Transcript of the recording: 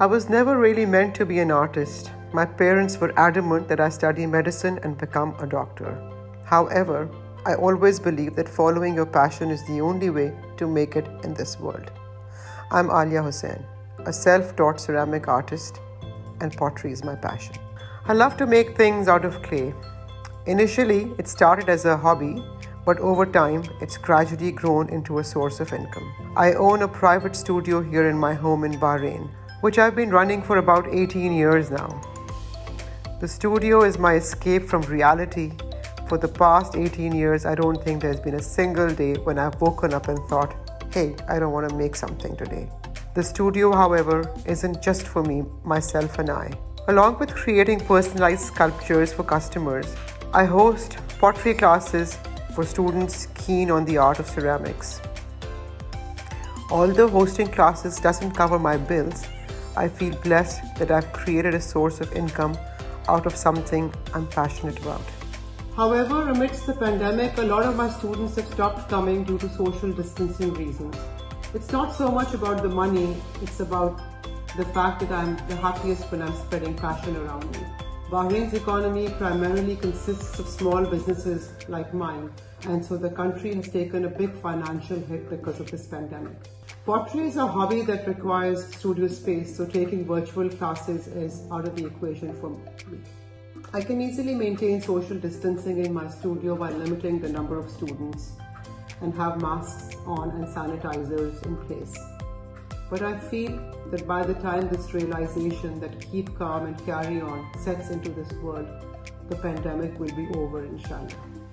I was never really meant to be an artist. My parents were adamant that I study medicine and become a doctor. However, I always believe that following your passion is the only way to make it in this world. I'm Alia Hussain, a self taught ceramic artist, and pottery is my passion. I love to make things out of clay. Initially, it started as a hobby, but over time, it's gradually grown into a source of income. I own a private studio here in my home in Bahrain which I've been running for about 18 years now. The studio is my escape from reality. For the past 18 years, I don't think there's been a single day when I've woken up and thought, hey, I don't want to make something today. The studio, however, isn't just for me, myself, and I. Along with creating personalized sculptures for customers, I host pottery classes for students keen on the art of ceramics. Although hosting classes doesn't cover my bills, I feel blessed that I've created a source of income out of something I'm passionate about. However, amidst the pandemic, a lot of my students have stopped coming due to social distancing reasons. It's not so much about the money, it's about the fact that I'm the happiest when I'm spreading passion around me. Bahrain's economy primarily consists of small businesses like mine, and so the country has taken a big financial hit because of this pandemic. Pottery is a hobby that requires studio space, so taking virtual classes is out of the equation for me. I can easily maintain social distancing in my studio by limiting the number of students and have masks on and sanitizers in place. But I feel that by the time this realization that keep calm and carry on sets into this world, the pandemic will be over inshallah.